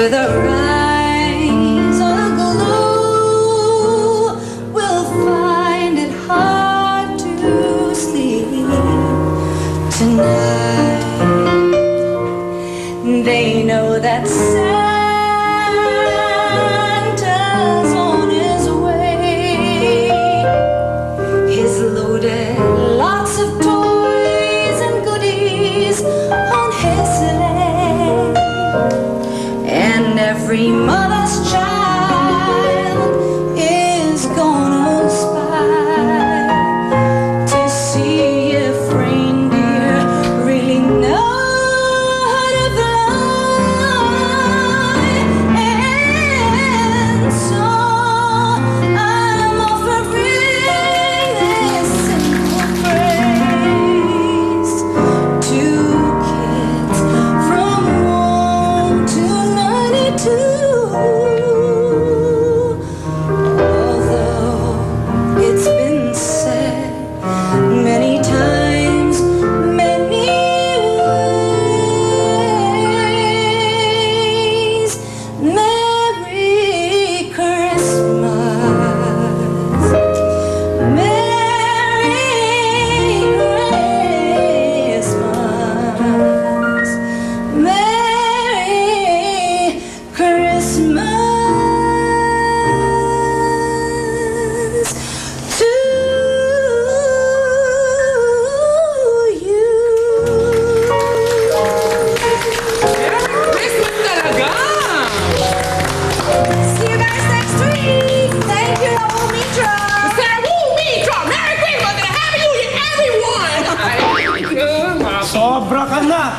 with a rise or a glow will find it hard to sleep tonight. They know that Santa's on his way. He's loaded lots of toys. nabrak anak.